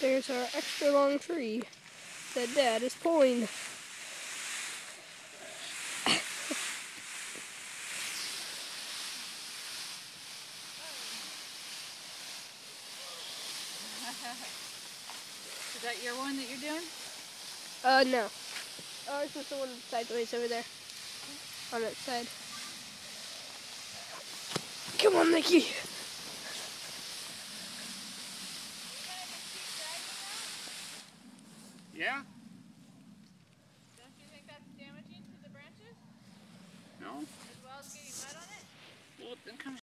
There's our extra long tree that Dad is pulling. Is that your one that you're doing? Uh, no. Oh, it's just the one sideways over there. On that side. Come on, Nikki. Yeah? Don't you think that's damaging to the branches? No? As well as getting mud on it? Well, then come